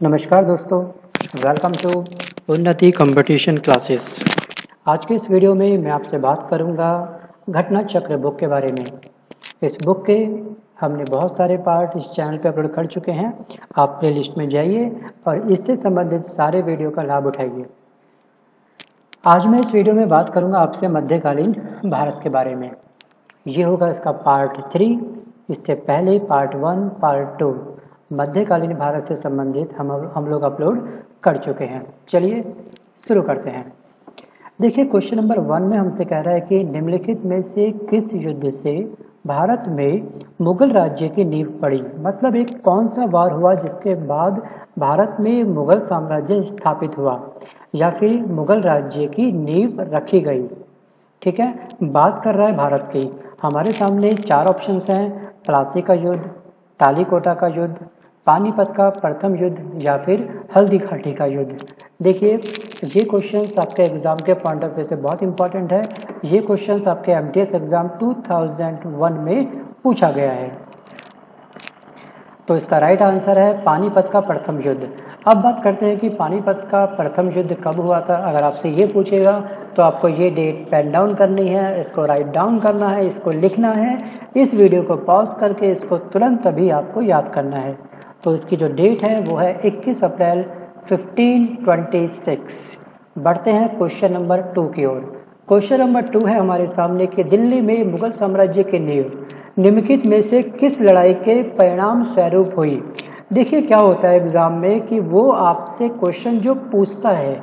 नमस्कार दोस्तों welcome to Unnati competition classes आज के इस वीडियो में मैं आपसे बात करूँगा घटना चक्र बुक के बारे में। इस बुक के हमने बहुत सारे पार्ट इस चैनल पर अपलोड कर चुके हैं। आप प्ले लिस्ट में जाइए और इससे संबंधित सारे वीडियो का लाभ उठाइए। आज मैं इस वीडियो में बात करूँगा आपसे मध्यकालीन भारत के बारे में। ये होगा इसका पार्ट थ्री इससे पहले पार्ट वन पार्ट टू मध्यकालीन भारत से संबंधित हम हम लोग अपलोड कर चुके हैं। चलिए शुरू करते हैं। देखिए क्वेश्चन नंबर वन में हमसे कह रहा है कि निम्नलिखित में से किस युद्ध से भारत में मुगल राज्य की नींव पड़ी? मतलब एक कौन सा वार हुआ जिसके बाद भारत में मुगल साम्राज्य स्थापित हुआ या फिर मुगल राज्य की नींव रखी गई? ठीक है, बात कर रहा है भारत की। हमारे सामने चार ऑप्शंस हैं, प्लासी का युद्ध तालीकोटा का युद्ध, पानीपत का प्रथम युद्ध, या फिर हल्दी घाटी का युद्ध। देखिए, ये क्वेश्चंस आपके एग्ज़ाम के पॉइंट ऑफ़ व्यू से बहुत इंपॉर्टेंट है। ये क्वेश्चंस आपके एमटीएस एग्ज़ाम 2001 में पूछा गया है। तो इसका राइट आंसर है पानीपत का प्रथम युद्ध। अब बात करते हैं कि पानीपत का प्रथम युद्ध कब हुआ था। अगर आपसे ये पूछेगा तो आपको ये डेट पेन डाउन करनी है, इसको राइट डाउन करना है, इसको लिखना है। इस वीडियो को पॉज करके इसको तुरंत अभी आपको याद करना है। तो इसकी जो डेट है, वो है 21 अप्रैल 1526 बढ़ते हैं क्वेश्चन नंबर टू की ओर। क्वेश्चन नंबर टू है हमारे सामने कि दिल्ली में मुगल साम्राज्य की नींव। निम्नलिखित में से किस लड़ाई के परिणाम स्वरूप हुई? देखिए क्या होता है एग्ज़ाम में कि वो आपसे क्वेश्चन जो पूछता है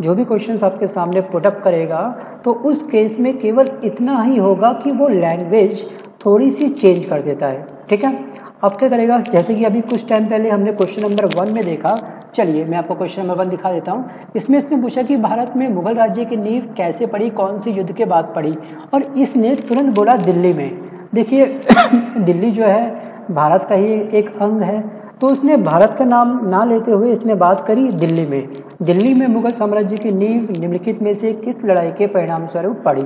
जो भी क्वेश्चन आपके सामने पुटअप करेगा तो उस केस में केवल इतना ही होगा कि वो लैंग्वेज थोड़ी सी चेंज कर देता है। ठीक है? अब क्या करेगा? जैसे कि अभी कुछ टाइम पहले हमने क्वेश्चन नंबर वन में देखा। चलिए, मैं आपको क्वेश्चन नंबर वन दिखा देता हूँ। इसमें इसने पूछा कि भारत में मुगल राज्य की नींव कैसे पड़ी कौन सी युद्ध के बाद पड़ी? और इसने तुरंत बोला दिल्ली में। देखिए, दिल्ली जो है, भारत का ही एक अंग है। तो उसने भारत का नाम ना लेते हुए इसने बात करी दिल्ली में। दिल्ली में मुगल साम्राज्य की नींव निम्नलिखित में से किस लड़ाई के परिणाम स्वरूप पड़ी?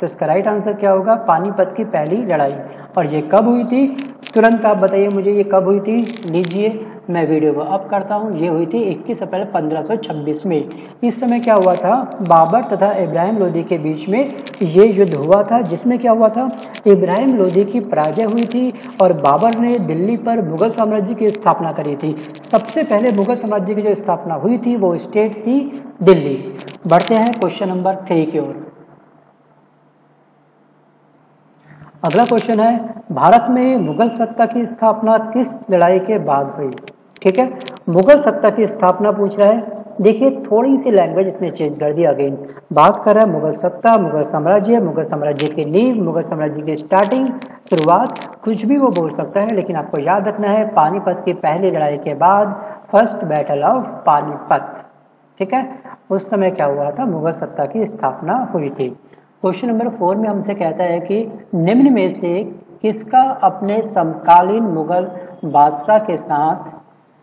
तो इसका राइट आंसर क्या होगा? पानीपत की पहली लड़ाई। और ये कब हुई थी? तुरंत आप बताइए मुझे, ये कब हुई थी? लीजिए। मैं वीडियो को अप करता हूँ। ये हुई थी 21 अप्रैल 1526 में। इस समय क्या हुआ था? बाबर तथा इब्राहिम लोधी के बीच में ये युद्ध हुआ था, जिसमें क्या हुआ था? इब्राहिम लोधी की पराजय हुई थी और बाबर ने दिल्ली पर मुगल साम्राज्य की स्थापना करी थी। सबसे पहले मुगल साम्राज्य की जो स्थापना हुई थी, वो स्टेट थी दिल्ली। बढ़ते हैं क्वेश्चन नंबर थ्री की ओर। अगला क्वेश्चन है, भारत में मुगल सत्ता की स्थापना किस लड़ाई के बाद हुई? ठीक है? मुगल सत्ता की स्थापना पूछ रहा है। देखिए, थोड़ी सी लैंग्वेज इसने चेंज कर दी अगेन बात कर रहा है मुगल सत्ता, मुगल साम्राज्य मुगल साम्राज्य की नींव, मुगल साम्राज्य की स्टार्टिंग शुरुआत, कुछ भी वो बोल सकता है, लेकिन आपको याद रखना है, पानीपत की पहली लड़ाई के बाद फ़र्स्ट बैटल ऑफ़ पानीपत। ठीक है? उस समय क्या हुआ था? मुगल सत्ता की स्थापना हुई थी। क्वेश्चन नंबर फोर में हमसे कहता है कि निम्न में से किसका अपने समकालीन मुगल बादशाह के साथ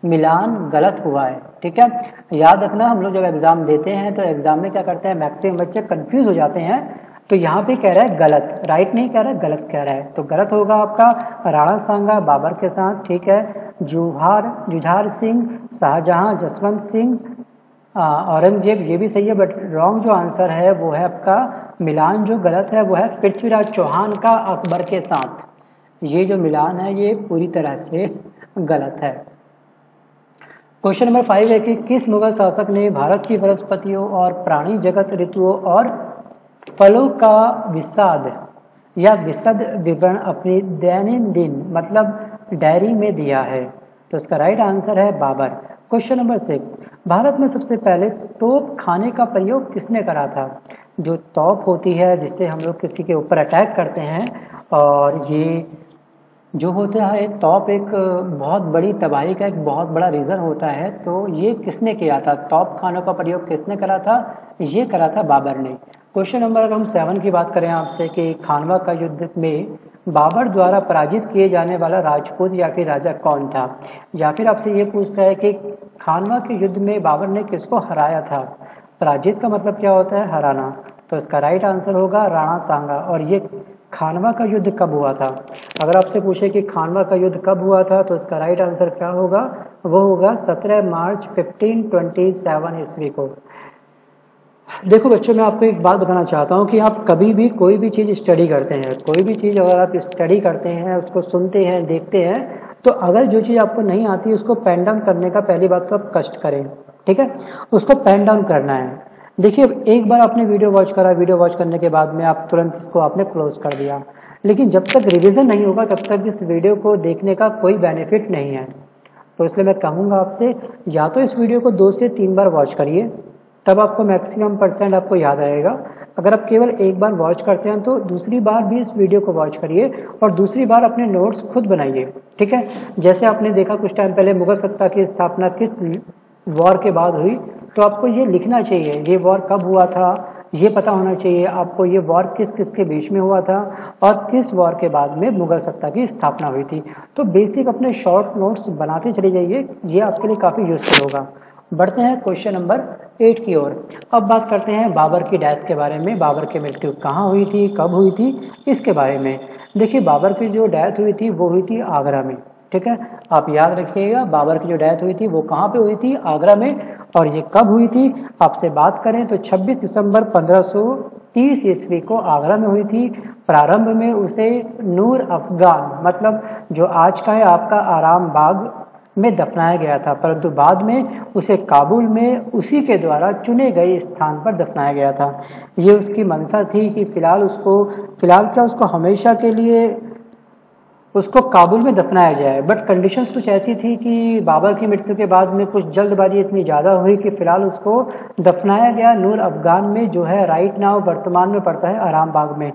मिलान गलत हुआ है, ठीक है? याद रखना, हम लोग जब एग्ज़ाम देते हैं तो एग्ज़ाम में क्या करते हैं मैक्सिमम बच्चे कंफ्यूज हो जाते हैं। तो यहाँ पे कह रहा है गलत राइट नहीं कह रहा है, गलत कह रहा है। तो गलत होगा आपका राणा सांगा बाबर के साथ, ठीक है? जुहार, जुझार सिंह, शाहजहां, जसवंत सिंह औरंगज़ेब, ये भी सही है बट रॉन्ग जो आंसर है, वो है आपका मिलान जो गलत है, वो है पृथ्वीराज चौहान का अकबर के साथ। ये जो मिलान है, ये पूरी तरह से गलत है। क्वेश्चन नंबर फाइव है कि किस मुगल शासक ने भारत की वनस्पतियों और प्राणी जगत ऋतुओं और फलों का विषाद या विशद विवरण अपनी दैनंदिन मतलब डायरी में दिया है? तो इसका राइट आंसर है Babur. Question number six Bharat में सबसे पहले तोप खाने का प्रयोग किसने करा था? जो तोप होती है, जिससे हम लोग किसी के ऊपर अटैक करते हैं, और ये जो होता है तोप एक बहुत बड़ी तबाही का एक बहुत बड़ा रीज़न होता है। तो ये किसने किया था? तोप खानों का प्रयोग किसने करा था? ये करा था बाबर ने। क्वेश्चन नंबर अगर हम सेवन की बात करें आपसे कि खानवा का युद्ध में बाबर द्वारा पराजित किए जाने वाला राजपूत या फिर राजा कौन था? या फिर आपसे ये पूछता है कि खानवा के युद्ध में बाबर ने किसको हराया था? पराजित का मतलब क्या होता है? हराना। तो इसका राइट आंसर होगा राणा सांगा। और ये खानवा का युद्ध कब हुआ था? अगर आपसे पूछे कि खानवा का युद्ध कब हुआ था तो इसका राइट आंसर क्या होगा? वो होगा 17 मार्च 1527 ईस्वी को। देखो बच्चों, मैं आपको एक बात बताना चाहता हूँ कि आप कभी भी कोई भी चीज़ स्टडी करते हैं, कोई भी चीज़ अगर आप स्टडी करते हैं, उसको सुनते हैं, देखते हैं तो अगर जो चीज़ आपको नहीं आती, उसको पेन डाउन करने का पहली बात तो आप कष्ट करें, ठीक है? उसको पेन डाउन करना है। देखिए, एक बार आपने वीडियो वॉच करा वीडियो वॉच करने के बाद में आप तुरंत इसको आपने क्लोज कर दिया। लेकिन जब तक रिविजन नहीं होगा, तब तक इस वीडियो को देखने का कोई बेनिफिट नहीं है। तो इसलिए मैं कहूँगा आपसे, या तो इस वीडियो को दो से तीन बार वॉच करिए, तब आपको मैक्सिमम परसेंट आपको याद आएगा। अगर आप केवल एक बार वॉच करते हैं तो दूसरी बार भी इस वीडियो को वॉच करिए और दूसरी बार अपने नोट्स खुद बनाइए, ठीक है? जैसे आपने देखा कुछ टाइम पहले मुगल सत्ता की स्थापना किस वॉर के बाद हुई तो आपको ये लिखना चाहिए, ये वॉर कब हुआ था, ये पता होना चाहिए, आपको ये वॉर किस किस के बीच में हुआ था और किस वॉर के बाद में मुगल सत्ता की स्थापना हुई थी। तो बेसिक अपने शॉर्ट नोट्स बनाते चले जाइए, ये आपके लिए काफ़ी यूजफुल होगा। बढ़ते हैं क्वेश्चन नंबर एट की ओर। अब बात करते हैं बाबर की डेथ के बारे में, बाबर की मृत्यु कहाँ हुई थी, कब हुई थी, इसके बारे में। देखिए बाबर की जो डेथ हुई थी, वो हुई थी आगरा में, ठीक है? आप याद रखिएगा, बाबर की जो डेथ हुई थी, वो कहाँ पे हुई थी? आगरा में। और ये कब हुई थी? आपसे बात करें तो 26 दिसंबर 1530 ईस्वी को आगरा में हुई थी। प्रारंभ में उसे नूर अफगान मतलब जो आज का है, आपका आराम बाग में दफनाया गया था। परंतु बाद में उसे काबुल में उसी के द्वारा चुने गए स्थान पर दफनाया गया था। ये उसकी मंशा थी कि फ़िलहाल उसको, फ़िलहाल क्या उसको हमेशा के लिए उसको काबुल में दफनाया जाए। बट कंडीशंस कुछ ऐसी थी कि बाबर की मृत्यु के बाद में कुछ जल्दबाजी इतनी ज़्यादा हुई कि फ़िलहाल उसको दफनाया गया। नूर अफगान में जो है राइट नाउ वर्तमान में पड़ता है आराम बाग में।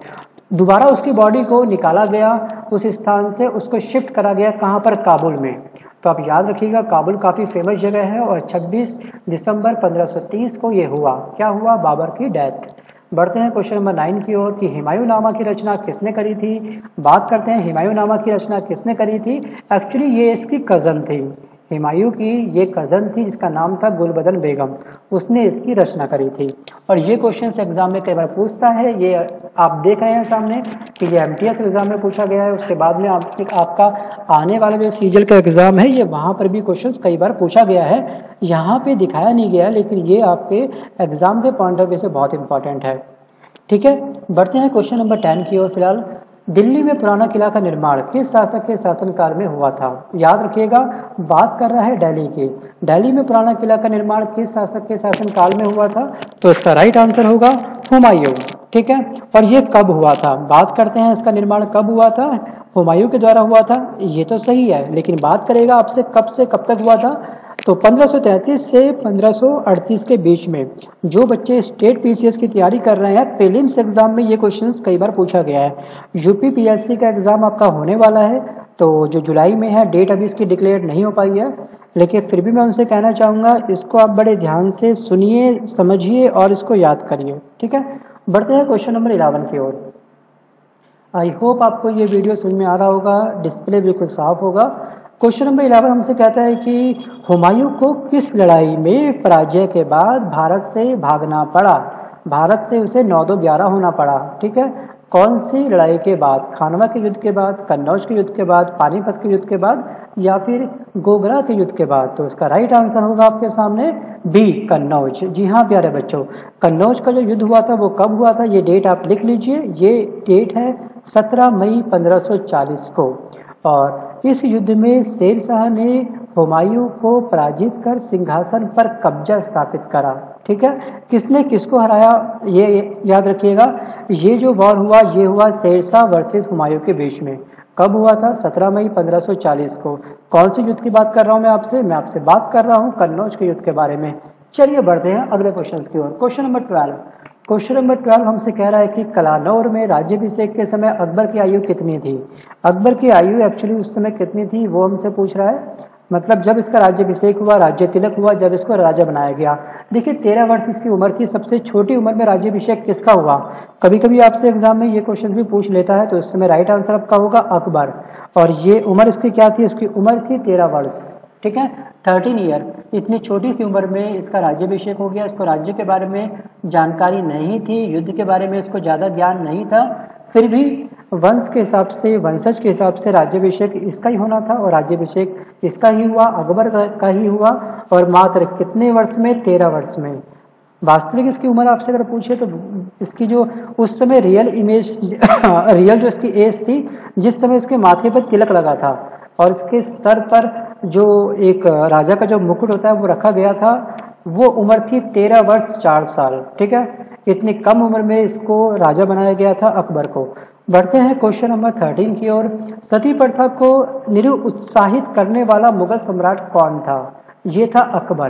दोबारा उसकी बॉडी को निकाला गया, उस स्थान से उसको शिफ्ट करा गया कहाँ पर? काबुल में। तो आप याद रखिएगा, काबुल काफ़ी फ़ेमस जगह है और 26 दिसंबर 1530 को ये हुआ। क्या हुआ? बाबर की डेथ बढ़ते हैं क्वेश्चन नंबर नाइन की ओर कि हिमायू नामा की रचना किसने करी थी? बात करते हैं हिमायू नामा की रचना किसने करी थी? एक्चुअली ये इसकी कज़न थी। हिमायू की ये कज़न थी जिसका नाम था गुलबदन बेगम। उसने इसकी रचना करी थी। और ये क्वेश्चन एग्ज़ाम में कई बार पूछता है। ये आप देख रहे हैं सामने कि ये एमटीएस एग्ज़ाम में पूछा गया है। उसके बाद में आप, आपका आने वाला जो सीजल का एग्ज़ाम है ये वहाँ पर भी क्वेश्चन कई बार पूछा गया है। यहाँ पे दिखाया नहीं गया लेकिन ये आपके एग्ज़ाम के पॉइंट ऑफ़ व्यू से बहुत इंपॉर्टेंट है। ठीक है? बढ़ते हैं क्वेश्चन नंबर टेन की ओर फ़िलहाल। दिल्ली में पुराना किला का निर्माण किस शासक के शासनकाल में हुआ था? याद रखिएगा, बात कर रहा है दिल्ली की। दिल्ली में पुराना किला का निर्माण किस शासक के शासनकाल में हुआ था? तो इसका राइट आंसर होगा हुमायूं, ठीक है? और ये कब हुआ था? बात करते हैं इसका निर्माण कब हुआ था? हुमायूं के द्वारा हुआ था, ये तो सही है, लेकिन बात करेगा आपसे कब से कब तक हुआ था? तो 1533 से 1538 के बीच में जो बच्चे स्टेट पीसीएस की तैयारी कर रहे हैं, प्रीलिम्स एग्ज़ाम में ये क्वेश्चंस कई बार पूछा गया है। यूपी पीएससी का एग्ज़ाम आपका होने वाला है तो जो जुलाई में है, डेट अभी इसकी डिक्लेयर नहीं हो पाई है, लेकिन फिर भी मैं उनसे कहना चाहूँगा, इसको आप बड़े ध्यान से सुनिए, समझिए और इसको याद करिए, ठीक है? बढ़ते हैं क्वेश्चन नंबर इलेवन की ओर। आई होप आपको ये वीडियो समझ में आ रहा होगा, डिस्प्ले बिल्कुल साफ़ होगा क्वेश्चन नंबर इलेवन हमसे कहता है कि हुमायूं को किस लड़ाई में पराजय के बाद भारत से भागना पड़ा? भारत से उसे नौ दो ग्यारह होना पड़ा, ठीक है? कौन सी लड़ाई के बाद? खानवा के युद्ध के बाद, कन्नौज के युद्ध के बाद, पानीपत के युद्ध के बाद, या फिर गोगरा के युद्ध के बाद? तो इसका राइट आंसर होगा आपके सामने बी कन्नौज। जी हाँ प्यारे बच्चों, कन्नौज का जो युद्ध हुआ था, वो कब हुआ था? ये डेट आप लिख लीजिए। ये डेट है 17 मई 1540 को। और इस युद्ध में शेर शाह ने हुमायूं को पराजित कर सिंहासन पर कब्जा स्थापित करा। ठीक है? किसने किसको हराया? ये याद रखिएगा, ये जो वॉर हुआ, ये हुआ शेर शाह वर्सेज हुमायूं के बीच में। कब हुआ था? 17 मई 1540 को। कौन से युद्ध की बात कर रहा हूँ मैं आपसे? मैं आपसे बात कर रहा हूँ कन्नौज के युद्ध के बारे में। चलिए बढ़ते हैं अगले क्वेश्चन की ओर। Question number twelve question number twelve हमसे कह रहा है कि कलानौर में राज्यभिषेक के समय अकबर की आयु कितनी थी? अकबर की आयु एक्चुअली उस समय कितनी थी, वो हमसे पूछ रहा है। मतलब जब इसका राज्यभिषेक हुआ, राज्य तिलक हुआ, जब इसको राजा बनाया गया। देखिए, तेरह वर्ष इसकी उम्र थी, सबसे छोटी उम्र में राज्यभिषेक किसका हुआ? कभी कभी आपसे एग्ज़ाम में ये क्वेश्चन भी पूछ लेता है तो इस समय राइट आंसर आपका होगा अकबर। और ये उम्र इसकी क्या थी? इसकी उम्र थी तेरह वर्ष, ठीक है? थर्टीन ईयर इतनी छोटी सी उम्र में इसका राज्यभिषेक हो गया, इसको राज्य के बारे में जानकारी नहीं थी, युद्ध के बारे में इसको ज़्यादा ज्ञान नहीं था, फिर भी वंश के हिसाब से, वंशज के हिसाब से राज्यभिषेक इसका ही होना था और राज्यभिषेक इसका ही हुआ, अकबर का ही हुआ और मात्र कितने वर्ष में? तेरह वर्ष में। वास्तविक इसकी उम्र आपसे अगर पूछे तो इसकी जो, उस समय रियल इमेज रियल जो इसकी एज थी, जिस समय इसके माथे पर तिलक लगा था और इसके सर पर जो एक राजा का जो मुकुट होता है, वो रखा गया था। वो उम्र थी तेरह वर्ष चार साल, ठीक है? इतनी कम उम्र में इसको राजा बनाया गया था अकबर को। बढ़ते हैं क्वेश्चन नंबर थर्टीन की ओर। सती प्रथा को निरुत्साहित करने वाला मुगल सम्राट कौन था? ये था अकबर।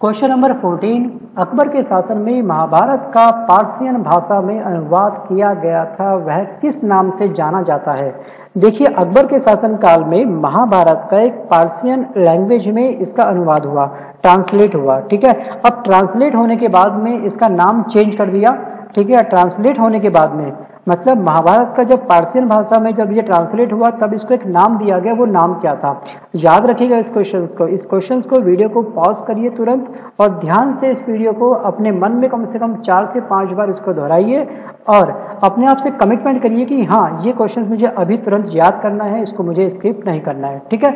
क्वेश्चन नंबर 14 अकबर के शासन में महाभारत का पार्सियन भाषा में अनुवाद किया गया था। वह किस नाम से जाना जाता है? देखिए, अकबर के शासन काल में महाभारत का एक पार्सियन लैंग्वेज में इसका अनुवाद हुआ ट्रांसलेट हुआ, ठीक है? अब ट्रांसलेट होने के बाद में इसका नाम चेंज कर दिया, ठीक है? ट्रांसलेट होने के बाद में मतलब महाभारत का जब पार्सियन भाषा में जब ये ट्रांसलेट हुआ, तब इसको एक नाम दिया गया, वो नाम क्या था? याद रखिएगा इस क्वेश्चन को। इस क्वेश्चन को वीडियो को पॉज करिए तुरंत और ध्यान से इस वीडियो को अपने मन में कम से कम चार से पाँच बार इसको दोहराइए और अपने आप से कमिटमेंट करिए कि हाँ ये क्वेश्चन मुझे अभी तुरंत याद करना है, इसको मुझे स्किप नहीं करना है। ठीक है?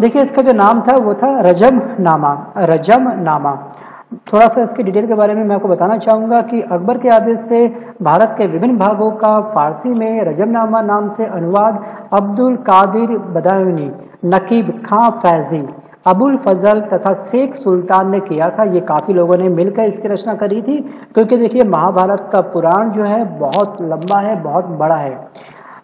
देखिए इसका जो नाम था, वो था रजम नामा। रजम नामा। थोड़ा सा इसके डिटेल के बारे में मैं आपको बताना चाहूँगा कि अकबर के आदेश से भारत के विभिन्न भागों का फारसी में रजमनामा नाम से अनुवाद अब्दुल कादिर बदायूनी, नकीब खां फैजी, अबुल फजल तथा शेख सुल्तान ने किया था। ये काफ़ी लोगों ने मिलकर इसकी रचना करी थी, क्योंकि देखिए, महाभारत का पुराण जो है बहुत लंबा है, बहुत बड़ा है।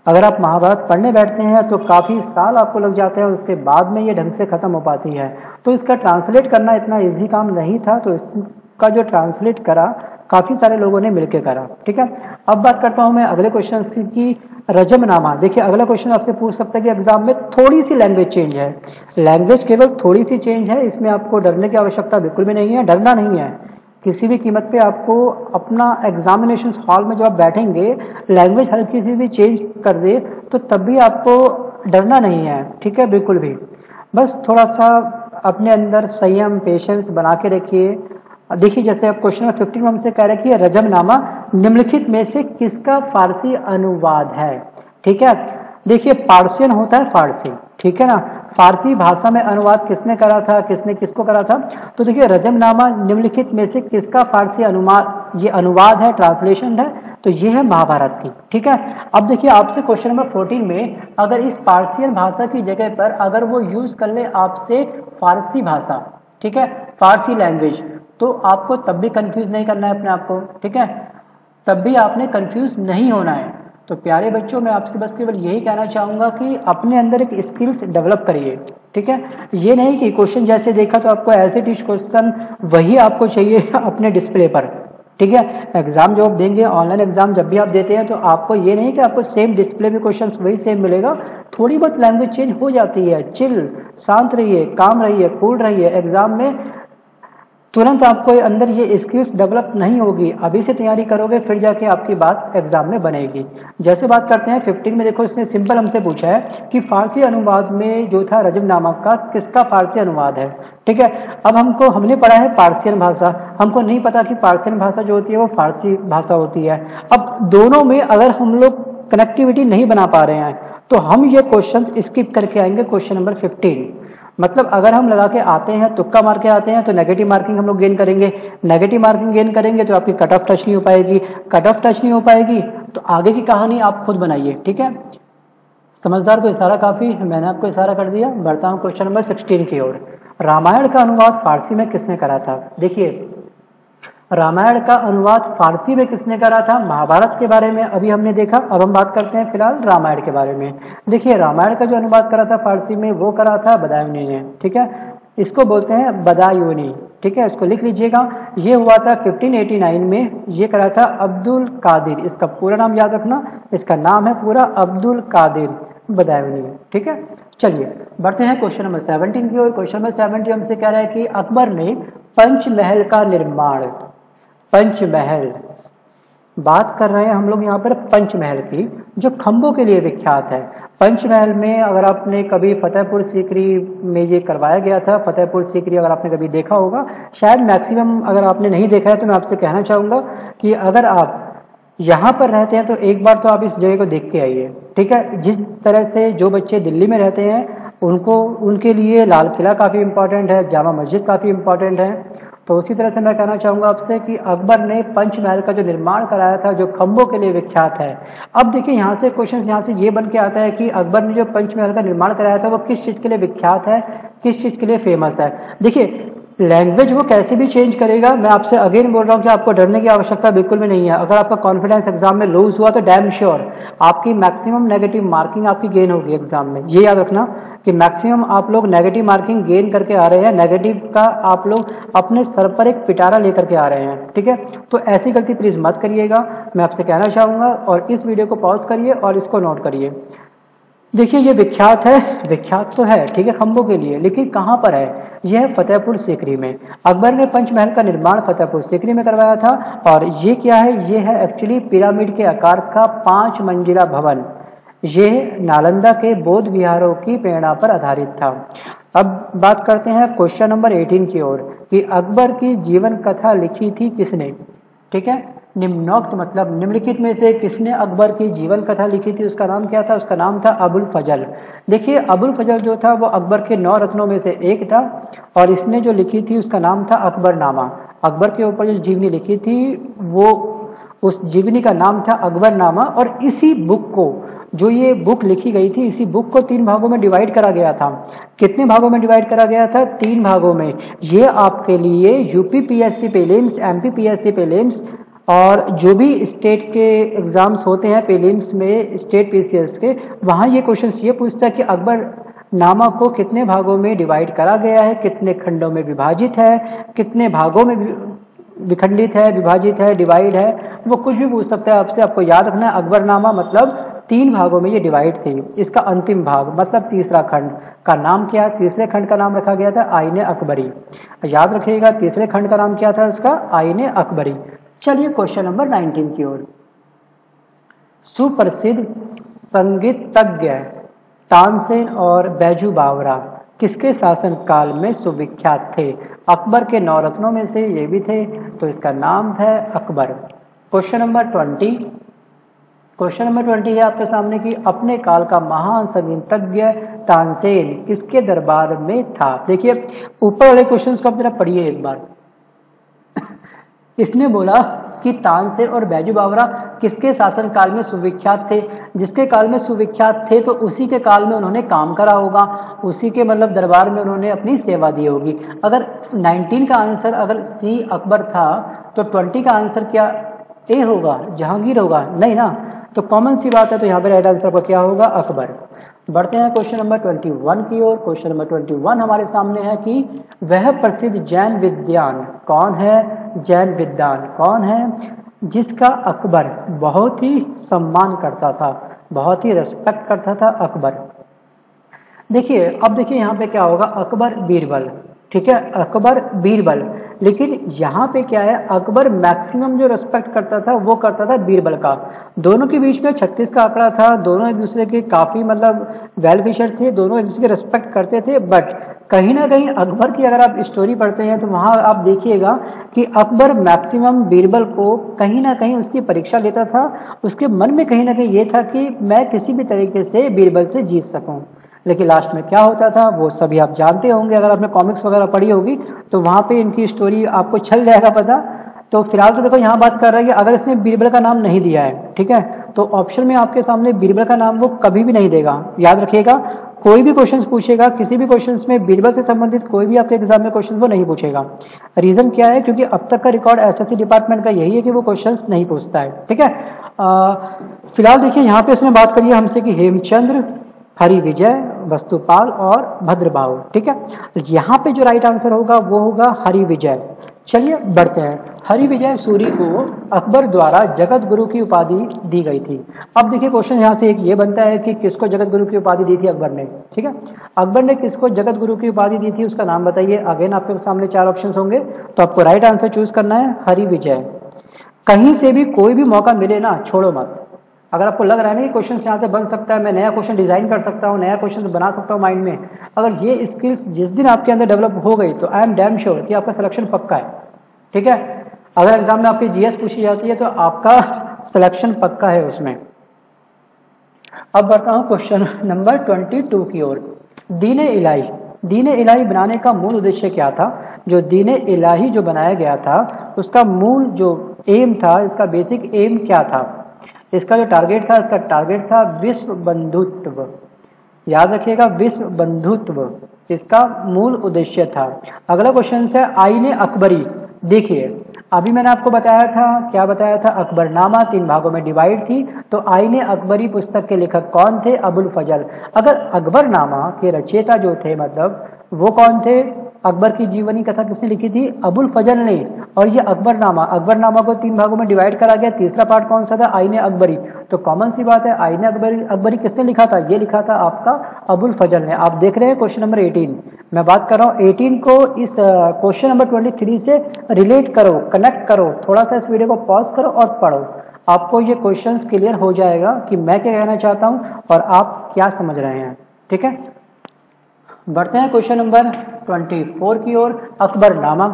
अगर आप महाभारत पढ़ने बैठते हैं तो काफ़ी साल आपको लग जाते हैं और उसके बाद में ये ढंग से ख़त्म हो पाती है। तो इसका ट्रांसलेट करना इतना इजी काम नहीं था तो इसका जो ट्रांसलेट करा, काफ़ी सारे लोगों ने मिलकर करा, ठीक है? अब बात करता हूँ मैं अगले क्वेश्चन की रजमनामा। देखिए, अगला क्वेश्चन आपसे पूछ सकता है कि एग्ज़ाम में थोड़ी सी लैंग्वेज चेंज है। लैंग्वेज केवल थोड़ी सी चेंज है, इसमें आपको डरने की आवश्यकता बिल्कुल भी नहीं है, डरना नहीं है। किसी भी कीमत पे आपको अपना एग्जामिनेशन हॉल में जब आप बैठेंगे लैंग्वेज हल्की सी भी चेंज कर दे तो तब भी आपको डरना नहीं है, ठीक है? बिल्कुल भी। बस थोड़ा सा अपने अंदर संयम पेशेंस बना के रखिए देखिए, जैसे आप क्वेश्चन नंबर फिफ्टीन में हमसे कह रहे कि रजमनामा निम्नलिखित में से किसका फारसी अनुवाद है? ठीक है? देखिए, पार्सियन होता है फारसी। ठीक है ना? फारसी भाषा में अनुवाद किसने करा था? किसने किसको करा था? तो देखिए रजमनामा निम्नलिखित में से किसका फारसी अनुवाद ये अनुवाद है ट्रांसलेशन है। तो ये है महाभारत की, ठीक है? अब देखिए, आपसे क्वेश्चन नंबर फोर्टीन में, अगर इस पारसियन भाषा की जगह पर अगर वो यूज़ कर ले आपसे फारसी भाषा, ठीक है? फारसी लैंग्वेज तो आपको तब भी कंफ्यूज नहीं करना है अपने आप को, ठीक है? तब भी आपने कंफ्यूज नहीं होना है। तो प्यारे बच्चों, मैं आपसे बस केवल यही कहना चाहूँगा कि अपने अंदर एक स्किल्स डेवलप करिए, ठीक है? ये नहीं कि क्वेश्चन जैसे देखा तो आपको ऐसे टीच क्वेश्चन वही आपको चाहिए अपने डिस्प्ले पर। ठीक है? एग्ज़ाम जो आप देंगे ऑनलाइन एग्ज़ाम जब भी आप देते हैं तो आपको ये नहीं कि आपको सेम डिस्प्ले में क्वेश्चन वही सेम मिलेगा। थोड़ी बहुत लैंग्वेज चेंज हो जाती है। चिल शांत रहिए काम रहिए कूल रहिए। एग्ज़ाम में तुरंत आपको अंदर ये स्किल्स डेवलप नहीं होगी। अभी से तैयारी करोगे, फिर जाके आपकी बात एग्ज़ाम में बनेगी। जैसे बात करते हैं 15 में देखो, इसने सिंपल हमसे पूछा है कि फारसी अनुवाद में जो था रजब नामक का, किसका फारसी अनुवाद है? ठीक है? अब हमको, हमने पढ़ा है पारसियन भाषा। हमको नहीं पता कि पारसियन भाषा जो होती है, वो फारसी भाषा होती है। अब दोनों में अगर हम लोग कनेक्टिविटी नहीं बना पा रहे हैं तो हम ये क्वेश्चन स्किप करके आएँगे क्वेश्चन नंबर फिफ्टीन मतलब अगर हम लगा के आते हैं, तुक्का मार के आते हैं तो नेगेटिव मार्किंग हम लोग गेन करेंगे। नेगेटिव मार्किंग गेन करेंगे तो आपकी कट ऑफ़ टच नहीं हो पाएगी। कट ऑफ़ टच नहीं हो पाएगी तो आगे की कहानी आप खुद बनाइए, ठीक है? समझदार को इशारा काफ़ी, मैंने आपको इशारा कर दिया। बढ़ता हूँ क्वेश्चन नंबर सिक्सटीन की ओर। रामायण का अनुवाद फारसी में किसने करा था? देखिए रामायण का अनुवाद फारसी में किसने करा था? महाभारत के बारे में अभी हमने देखा। अब हम बात करते हैं फ़िलहाल रामायण के बारे में। देखिए, रामायण का जो अनुवाद करा था फारसी में, वो करा था बदायूनी ने, ठीक है? इसको बोलते हैं बदायूनी, ठीक है? इसको लिख लीजिएगा। ये हुआ था 1589 में। ये करा था अब्दुल कादिर। इसका पूरा नाम याद रखना। इसका नाम है पूरा अब्दुल कादिर बदायूनी, ठीक है? चलिए, बढ़ते हैं क्वेश्चन नंबर सेवनटीन की ओर। क्वेश्चन नंबर सेवनटीन हमसे कह रहा है कि अकबर ने पंचमहल का निर्माण पंचमहल। बात कर रहे हैं हम लोग यहाँ पर पंचमहल की, जो खंभों के लिए विख्यात है। पंचमहल में अगर आपने कभी फतेहपुर सीकरी में ये करवाया गया था, फतेहपुर सीकरी अगर आपने कभी देखा होगा, शायद मैक्सिमम अगर आपने नहीं देखा है तो मैं आपसे कहना चाहूँगा कि अगर आप यहाँ पर रहते हैं तो एक बार तो आप इस जगह को देख के आइए, ठीक है? जिस तरह से जो बच्चे दिल्ली में रहते हैं, उनको, उनके लिए लाल किला काफ़ी इंपॉर्टेंट है, जामा मस्जिद काफ़ी इंपॉर्टेंट है। तो उसी तरह से मैं कहना चाहूँगा आपसे कि अकबर ने पंचमहल का जो निर्माण कराया था, जो खम्बों के लिए विख्यात है, अब देखिए यहाँ से क्वेश्चन यहाँ से ये बन के आता है कि अकबर ने जो पंचमहल का निर्माण कराया था, वो किस चीज़ के लिए विख्यात है, किस चीज़ के लिए फ़ेमस है? देखिए लैंग्वेज वो कैसे भी चेंज करेगा, मैं आपसे अगेन बोल रहा हूँ कि आपको डरने की आवश्यकता बिल्कुल भी नहीं है। अगर आपका कॉन्फिडेंस एग्ज़ाम में लूज हुआ तो डैम श्योर आपकी मैक्सिमम नेगेटिव मार्किंग आपकी गेन होगी एग्ज़ाम में। ये याद रखना कि मैक्सिमम आप लोग नेगेटिव मार्किंग गेन करके आ रहे हैं नेगेटिव का आप लोग अपने सर पर एक पिटारा लेकर के आ रहे हैं, ठीक है? तो ऐसी गलती प्लीज़ मत करिएगा। मैं आपसे कहना चाहूँगा और इस वीडियो को पॉज करिए और इसको नोट करिए। देखिए, ये विख्यात है, विख्यात तो है, ठीक है खंभों के लिए, लेकिन कहाँ पर है? यह है फतेहपुर सीकरी में। अकबर ने पंचमहल का निर्माण फतेहपुर सीकरी में करवाया था और ये क्या है? ये है एक्चुअली पिरामिड के आकार का पाँच मंजिला भवन। ये नालंदा के बौद्ध विहारों की प्रेरणा पर आधारित था। अब बात करते हैं क्वेश्चन नंबर 18 की ओर, कि अकबर की जीवन कथा लिखी थी किसने? ठीक है? निम्नोक्त मतलब निम्नलिखित में से किसने अकबर की जीवन कथा लिखी थी? उसका नाम क्या था? उसका नाम था अबुल फजल। देखिए, अबुल फजल जो था, वो अकबर के नौ रत्नों में से एक था और इसने जो लिखी थी, उसका नाम था अकबर नामा। अकबर के ऊपर जो जीवनी लिखी थी, वो उस जीवनी का नाम था अकबर नामा और इसी बुक को जो ये बुक लिखी गई थी, इसी बुक को तीन भागों में डिवाइड करा गया था। कितने भागों में डिवाइड करा गया था? तीन भागों में। ये आपके लिए UP PSC prelims MP PSC prelims और जो भी स्टेट के एग्ज़ाम्स होते हैं पेलिम्स में स्टेट पीसीएस के, वहाँ ये क्वेश्चन ये पूछता है कि अकबर नामा को कितने भागों में डिवाइड करा गया है? कितने खंडों में विभाजित है? कितने भागों में विखंडित है, विभाजित है डिवाइड है? वो कुछ भी पूछ सकता है। आपसे आपको याद रखना है अकबरनामा मतलब तीन भागों में ये डिवाइड थी। इसका अंतिम भाग मतलब तीसरा खंड का नाम क्या तीसरे खंड का नाम रखा गया था आईने अकबरी। याद रखिएगा, तीसरे खंड का नाम क्या था इसका? आईने अकबरी। चलिए क्वेश्चन नंबर 19 की ओर। सुप्रसिद्ध संगीतज्ञ तानसेन और बैजू बावरा किसके शासन काल में सुविख्यात थे? अकबर के नौ रत्नों में से ये भी थे तो इसका नाम है Akbar. Question number twenty question number twenty है आपके सामने कि अपने काल का महान संगीतज्ञ तानसेन किसके दरबार में था? देखिए, ऊपर वाले क्वेश्चंस को आप जरा पढ़िए एक बार। इसने बोला कि तानसेन और बैजू बावरा किसके शासन काल में सुविख्यात थे? जिसके काल में सुविख्यात थे तो उसी के काल में उन्होंने काम करा होगा। उसी के मतलब दरबार में उन्होंने अपनी सेवा दी होगी। अगर 19 का आंसर अगर सी अकबर था तो 20 का आंसर क्या ए होगा? जहांगीर होगा। नहीं ना? तो कॉमन सी बात है तो यहाँ पे राइट आंसर आपका क्या होगा? अकबर बढ़ते हैं क्वेश्चन नंबर ट्वेंटी वन की ओर। क्वेश्चन नंबर ट्वेंटी वन हमारे सामने है कि वह प्रसिद्ध जैन विद्यान कौन है? जैन विद्वान कौन है? जिसका अकबर बहुत ही सम्मान करता था, बहुत ही रेस्पेक्ट करता था अकबर। देखिए, अब देखिए यहाँ पे क्या होगा? अकबर बीरबल। ठीक है? अकबर बीरबल। लेकिन यहाँ पे क्या है, अकबर मैक्सिमम जो रेस्पेक्ट करता था, वो करता था बीरबल का। दोनों के बीच में छत्तीस का आंकड़ा था, दोनों एक दूसरे के काफ़ी मतलब वेल विशर थे, दोनों एक दूसरे के रेस्पेक्ट करते थे बट कहीं ना कहीं अकबर की अगर आप स्टोरी पढ़ते हैं तो वहाँ आप देखिएगा कि अकबर मैक्सिमम बीरबल को कहीं ना कहीं उसकी परीक्षा लेता था। उसके मन में कहीं ना कहीं ये था कि मैं किसी भी तरीके से बीरबल से जीत सकूँ। लेकिन लास्ट में क्या होता था, वो सभी आप जानते होंगे, अगर आपने कॉमिक्स वगैरह पढ़ी होगी तो वहाँ पे इनकी स्टोरी आपको छल जाएगा पता। तो फ़िलहाल तो देखो, यहाँ बात कर रहा है कि अगर इसने बीरबल का नाम नहीं दिया है, ठीक है तो ऑप्शन में आपके सामने बीरबल का नाम वो कभी भी नहीं देगा। याद रखिएगा, कोई भी क्वेश्चन पूछेगा, किसी भी क्वेश्चन में बीरबल से संबंधित कोई भी आपके एग्ज़ाम में क्वेश्चन वो नहीं पूछेगा। रीजन क्या है? क्योंकि अब तक का रिकॉर्ड एसएससी डिपार्टमेंट का यही है कि वो क्वेश्चन नहीं पूछता है, ठीक है? फ़िलहाल देखिए, यहाँ पे उसने बात करी है हमसे कि हेमचंद्र हरि विजय वस्तुपाल और भद्रबाहु, ठीक है? यहाँ पे जो राइट आंसर होगा, वो होगा हरि विजय चलिए बढ़ते हैं। हरि विजय सूरी को अकबर द्वारा जगत गुरु की उपाधि दी गई थी। अब देखिए क्वेश्चन यहाँ से एक ये बनता है कि किसको जगत गुरु की उपाधि दी थी? अकबर ने, ठीक है? अकबर ने किसको जगत गुरु की उपाधि दी थी, उसका नाम बताइए। अगेन आपके सामने चार ऑप्शन होंगे। तो आपको राइट आंसर चूज़ करना है हरि विजय कहीं से भी कोई भी मौका मिले ना, छोड़ो मत। अगर आपको लग रहा है ना कि क्वेश्चन यहाँ से बन सकता है, मैं नया क्वेश्चन डिज़ाइन कर सकता हूँ, नया क्वेश्चन बना सकता हूँ माइंड में, अगर ये स्किल्स जिस दिन आपके अंदर डेवलप हो गई तो आई एम डैम श्योर कि आपका सिलेक्शन पक्का है। ठीक है? अगर एग्ज़ाम में आपकी जीएस पूछी जाती है तो आपका सिलेक्शन पक्का है उसमें। अब बढ़ता हूँ क्वेश्चन नंबर ट्वेंटी टू की ओर। दीन इलाही। दीन इलाही बनाने का मूल उद्देश्य क्या था? जो दीन इलाही जो बनाया गया था, उसका मूल जो एम था, इसका बेसिक एम क्या था? इसका जो टारगेट था, इसका टारगेट था विश्व बंधुत्व याद रखिएगा विश्व बंधुत्व इसका मूल उद्देश्य था। अगला क्वेश्चन है आईने अकबरी। देखिए, अभी मैंने आपको बताया था, क्या बताया था? अकबरनामा, तीन भागों में डिवाइड थी। तो आईने अकबरी पुस्तक के लेखक कौन थे? अबुल फजल। अगर अकबरनामा के रचयिता जो थे मतलब वो कौन थे? अकबर की जीवनी कथा किसने लिखी थी? अबुल फजल ने। और ये अकबरनामा अकबरनामा को तीन भागों में डिवाइड करा गया। तीसरा पार्ट कौन सा था? आईने अकबरी। तो कॉमन सी बात है, आईने अकबरी अकबरी किसने लिखा था? ये लिखा था आपका अबुल फजल ने। आप देख रहे हैं क्वेश्चन नंबर 18 मैं बात कर रहा हूँ 18 को इस क्वेश्चन नंबर 23 से रिलेट करो कनेक्ट करो। थोड़ा सा इस वीडियो को पॉज करो और पढ़ो। आपको ये क्वेश्चन क्लियर हो जाएगा कि मैं क्या कहना चाहता हूँ और आप क्या समझ रहे हैं। ठीक है? बढ़ते हैं क्वेश्चन नंबर 24 की ओर। अकबरनामा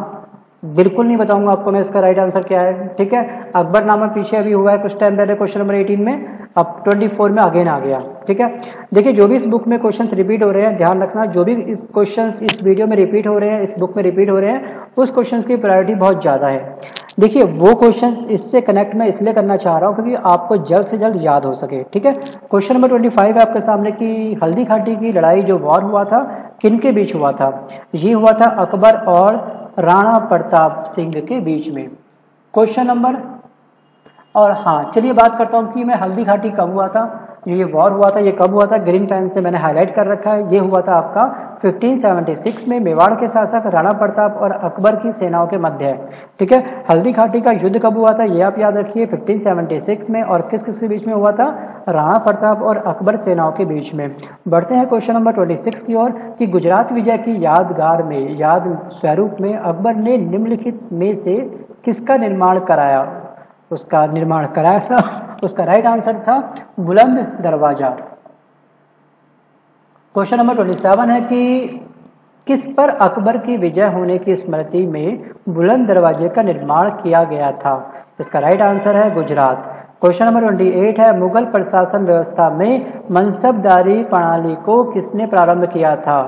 बिल्कुल नहीं बताऊँगा आपको मैं इसका राइट आंसर क्या है। ठीक है? अकबर अकबरनामा पीछे अभी हुआ है, कुछ टाइम पहले क्वेश्चन नंबर 18 में, अब 24 में अगेन आ गया। ठीक है? देखिए, जो भी इस बुक में क्वेश्चंस रिपीट हो रहे हैं, ध्यान रखना, जो भी इस क्वेश्चंस इस वीडियो में रिपीट हो रहे हैं, इस बुक में रिपीट हो रहे हैं, उस क्वेश्चन की प्रायोरिटी बहुत ज़्यादा है। देखिए, वो क्वेश्चन इससे कनेक्ट मैं इसलिए करना चाह रहा हूँ क्योंकि आपको जल्द से जल्द याद हो सके। ठीक है? क्वेश्चन नंबर ट्वेंटी फाइव है आपके सामने की, हल्दी घाटी की लड़ाई जो वॉर हुआ था, किन के बीच हुआ था? ये हुआ था अकबर और राणा प्रताप सिंह के बीच में। क्वेश्चन नंबर और हाँ चलिए बात करता हूँ कि मैं हल्दी घाटी कब हुआ था? ये वॉर हुआ था, ये कब हुआ था? ग्रीन पेन से मैंने हाईलाइट कर रखा है। ये हुआ था आपका 1576 में मेवाड़ के शासक राणा प्रताप और अकबर की सेनाओं के मध्य ठीक है? हल्दी घाटी का युद्ध कब हुआ था, ये आप याद रखिए। 1576 में और किस किस के बीच में हुआ था? राणा प्रताप और अकबर सेनाओं के बीच में। बढ़ते हैं क्वेश्चन नंबर 26 की ओर कि गुजरात विजय की यादगार में, याद स्वरूप में अकबर ने निम्नलिखित में से किसका निर्माण कराया? उसका निर्माण कराया था, उसका राइट आंसर था, बुलंद दरवाज़ा। क्वेश्चन नंबर ट्वेंटी सेवन है कि किस पर अकबर की विजय होने की स्मृति में बुलंद दरवाजे का निर्माण किया गया था? इसका राइट आंसर है Gujarat. Question number twenty eight है, मुगल प्रशासन व्यवस्था में मनसबदारी प्रणाली को किसने प्रारंभ किया था?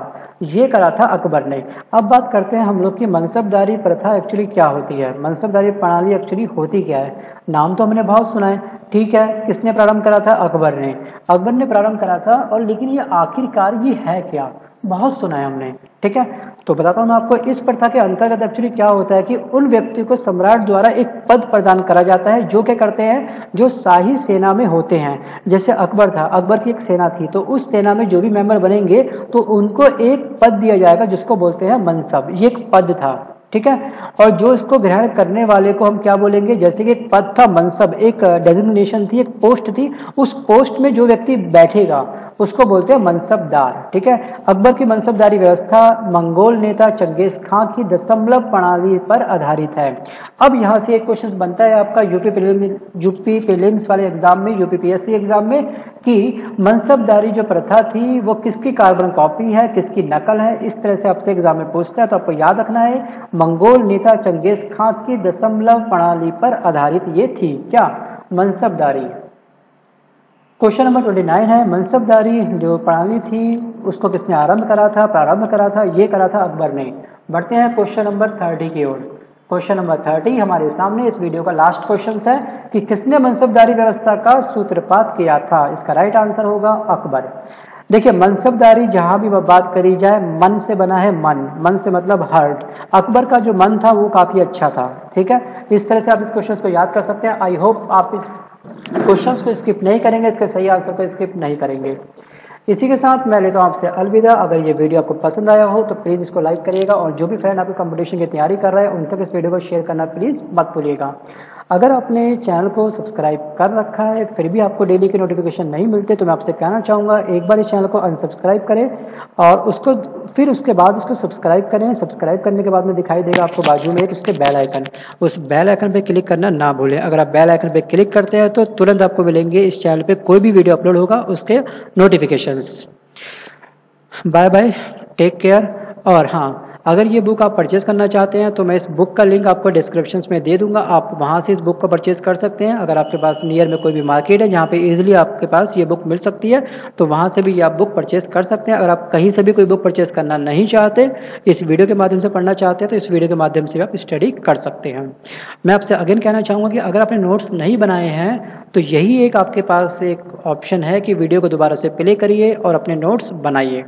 ये करा था अकबर ने। अब बात करते हैं हम लोग की मनसबदारी प्रथा एक्चुअली क्या होती है? मनसबदारी प्रणाली एक्चुअली होती क्या है? नाम तो हमने बहुत सुना है। ठीक है, किसने प्रारंभ करा था? अकबर ने। अकबर ने प्रारंभ करा था और लेकिन ये आखिरकार ये है क्या? बहुत सुना है हमने, ठीक है? तो बताता हूँ मैं आपको, इस प्रथा के अंतर्गत एक्चुअली क्या होता है कि उन व्यक्ति को सम्राट द्वारा एक पद प्रदान करा जाता है, जो क्या करते हैं? जो शाही सेना में होते हैं। जैसे अकबर था, अकबर की एक सेना थी तो उस सेना में जो भी मेंबर बनेंगे तो उनको एक पद दिया जाएगा, जिसको बोलते हैं मनसब। ये एक पद था, ठीक है? और जो इसको ग्रहण करने वाले को हम क्या बोलेंगे? जैसे कि एक पद था मनसब, एक डेजिग्नेशन थी, एक पोस्ट थी, उस पोस्ट में जो व्यक्ति बैठेगा उसको बोलते हैं मनसबदार, ठीक है? अकबर की मनसबदारी व्यवस्था मंगोल नेता चंगेज खां की दशमलव प्रणाली पर आधारित है। अब यहाँ से एक क्वेश्चन बनता है आपका यूपी यूपी प्रीलिम्स वाले एग्ज़ाम में यूपीपीएससी एग्ज़ाम में, कि मनसबदारी जो प्रथा थी, वो किसकी कार्बन कॉपी है, किसकी नकल है? इस तरह से आपसे एग्ज़ाम में पूछता है तो आपको याद रखना है, मंगोल नेता चंगेज खां की दशमलव प्रणाली पर आधारित ये थी। क्या? मनसबदारी। क्वेश्चन नंबर ट्वेंटी नाइन है, मनसबदारी जो प्रणाली थी, उसको किसने आरंभ करा था, प्रारंभ करा था, ये करा था अकबर ने। बढ़ते हैं क्वेश्चन नंबर थर्टी की ओर। क्वेश्चन नंबर थर्टी हमारे सामने इस वीडियो का लास्ट क्वेश्चन है कि किसने मनसबदारी व्यवस्था का सूत्रपात किया था? इसका राइट आंसर होगा अकबर। देखिए, मनसबदारी जहाँ भी बात करी जाए, मन से बना है मन। मन से मतलब हर्ट अकबर का जो मन था, वो काफ़ी अच्छा था। ठीक है? इस तरह से आप इस क्वेश्चन को याद कर सकते हैं। आई होप आप इस क्वेश्चंस को स्किप नहीं करेंगे, इसके सही आंसर को स्किप नहीं करेंगे। इसी के साथ मैं लेता हूँ आपसे अलविदा। अगर ये वीडियो आपको पसंद आया हो तो प्लीज़ इसको लाइक करिएगा और जो भी फ्रेंड आपकी कंपटीशन की तैयारी कर रहे हैं, उन तक इस वीडियो को शेयर करना प्लीज़ मत भूलिएगा। अगर आपने चैनल को सब्सक्राइब कर रखा है, फिर भी आपको डेली के नोटिफिकेशन नहीं मिलते तो मैं आपसे कहना चाहूँगा, एक बार इस चैनल को अनसब्सक्राइब करें और उसको, फिर उसके बाद उसको सब्सक्राइब करें। सब्सक्राइब करने के बाद में दिखाई देगा आपको बाजू में एक उसके बेल आइकन उस बेल आइकन पे क्लिक करना ना भूलें। अगर आप बेल आइकन पे क्लिक करते हैं तो तुरंत आपको मिलेंगे इस चैनल पर कोई भी वीडियो अपलोड होगा उसके notifications bye bye take care और हाँ अगर ये बुक आप परचेज़ करना चाहते हैं तो मैं इस बुक का लिंक आपको डिस्क्रिप्शन में दे दूँगा। आप वहाँ से इस बुक को परचेज़ कर सकते हैं। अगर आपके पास नियर में कोई भी मार्केट है, जहाँ पे इजीली आपके पास ये बुक मिल सकती है तो वहाँ से भी आप बुक परचेज़ कर सकते हैं। अगर आप कहीं से भी कोई बुक परचेज़ करना नहीं चाहते, इस वीडियो के माध्यम से पढ़ना चाहते हैं तो इस वीडियो के माध्यम से आप स्टडी कर सकते हैं। मैं आपसे अगेन कहना चाहूँगा कि अगर आपने नोट्स नहीं बनाए हैं तो यही एक आपके पास एक ऑप्शन है कि वीडियो को दोबारा से प्ले करिए और अपने नोट्स बनाइए।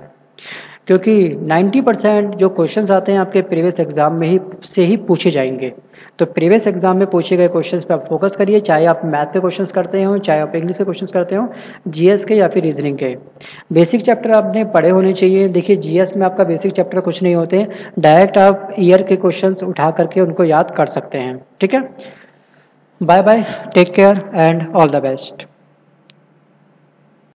क्योंकि 90 परसेंट जो क्वेश्चंस आते हैं आपके प्रीवियस एग्ज़ाम में ही, से ही पूछे जाएँगे। तो प्रीवियस एग्ज़ाम में पूछे गए क्वेश्चंस पे आप फोकस करिए, चाहे आप मैथ के क्वेश्चंस करते हो, चाहे आप इंग्लिश के क्वेश्चंस करते हो, जीएस के या फिर रीजनिंग के। बेसिक चैप्टर आपने पढ़े होने चाहिए। देखिए, जीएस में आपका बेसिक चैप्टर कुछ नहीं होते। डायरेक्ट आप ईयर के क्वेश्चन उठा करके उनको याद कर सकते हैं। ठीक है? Bye bye take care and all the best.